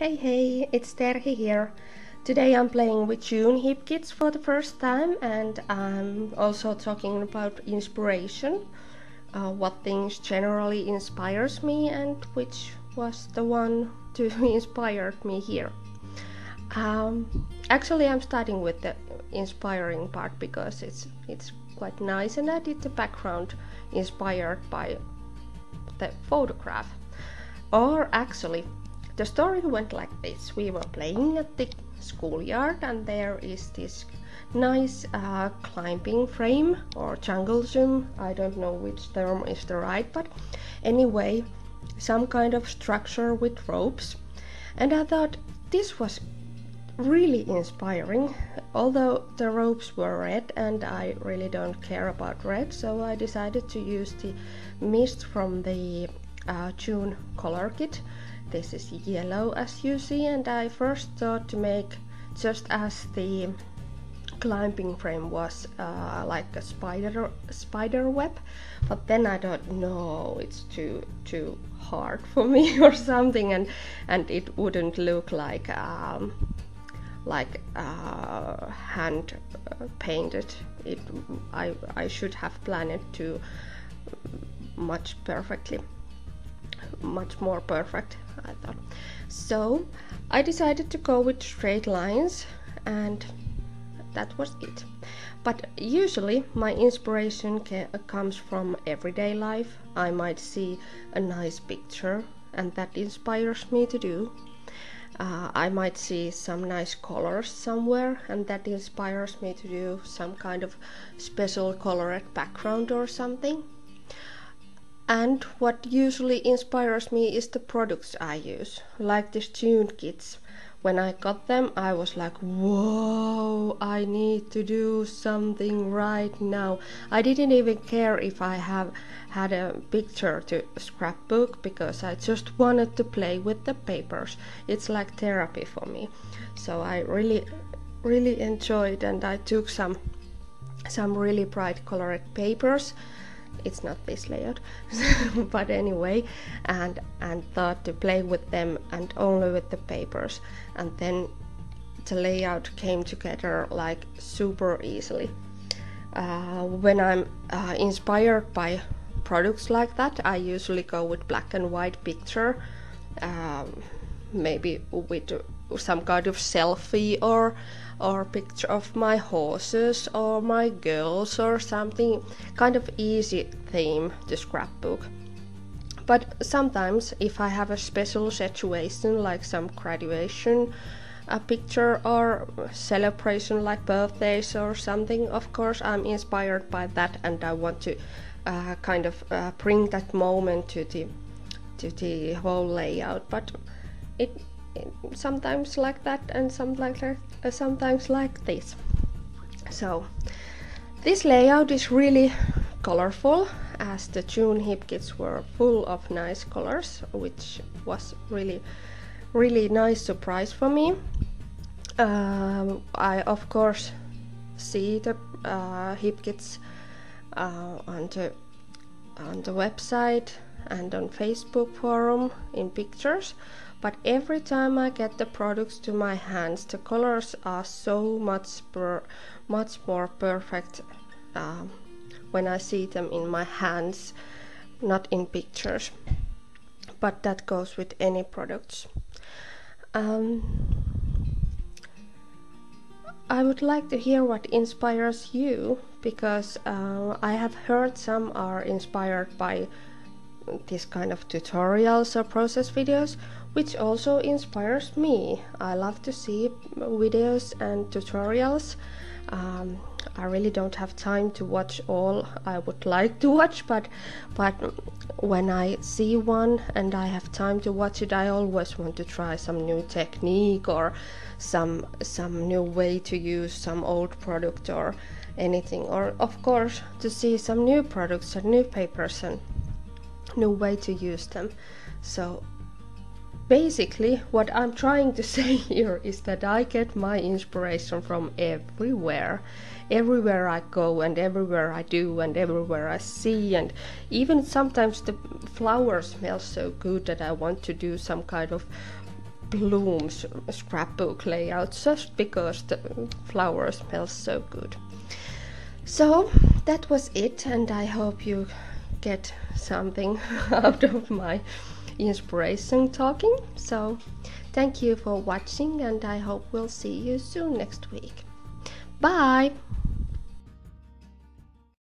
Hey hey, it's Terhi here. Today I'm playing with June HipKits for the first time and I'm also talking about inspiration, uh, what things generally inspires me and which was the one to inspire me here. Um, actually I'm starting with the inspiring part because it's it's quite nice and I did the background inspired by the photograph. Or actually the story went like this. We were playing at the schoolyard and there is this nice uh, climbing frame or jungle gym. I don't know which term is the right but anyway some kind of structure with ropes. And i thought this was really inspiring although the ropes were red and i really don't care about red so i decided to use the mist from the uh, june color kit this is yellow as you see and I first thought to make just as the climbing frame was uh, like a spider spider web but then I thought no it's too too hard for me or something and and it wouldn't look like um, like uh, hand painted. It I, I should have planned it to much perfectly much more perfect I thought. So I decided to go with straight lines and that was it. But usually my inspiration comes from everyday life. I might see a nice picture and that inspires me to do. Uh, I might see some nice colors somewhere and that inspires me to do some kind of special colored background or something and what usually inspires me is the products I use, like these June kits. When I got them, I was like, whoa, I need to do something right now. I didn't even care if I have had a picture to scrapbook because I just wanted to play with the papers. It's like therapy for me. So I really, really enjoyed and I took some some really bright colored papers it's not this layout. But anyway and and thought to play with them and only with the papers. And then the layout came together like super easily. Uh, when I'm uh, inspired by products like that I usually go with black and white picture um, maybe with some kind of selfie or or picture of my horses or my girls or something kind of easy theme to scrapbook. But sometimes if i have a special situation like some graduation a picture or celebration like birthdays or something of course i'm inspired by that and i want to uh, kind of uh, bring that moment to the to the whole layout. But it sometimes like that and sometimes like, uh, sometimes like this. So this layout is really colorful as the June hip kits were full of nice colors which was really really nice surprise for me. Um, I of course see the uh, hip kits uh, on the on the website and on Facebook forum in pictures but every time I get the products to my hands the colors are so much per, much more perfect um, when I see them in my hands not in pictures. But that goes with any products. Um, I would like to hear what inspires you because uh, I have heard some are inspired by this kind of tutorials or process videos which also inspires me. I love to see videos and tutorials. Um, I really don't have time to watch all I would like to watch, but but when I see one and I have time to watch it, I always want to try some new technique or some some new way to use some old product or anything, or of course to see some new products and new papers and new way to use them. So basically what I'm trying to say here is that I get my inspiration from everywhere. Everywhere I go and everywhere I do and everywhere I see and even sometimes the flower smells so good that I want to do some kind of blooms scrapbook layout just because the flower smells so good. So that was it, and I hope you get something out of my inspiration talking. So thank you for watching, and I hope we'll see you soon next week. Bye!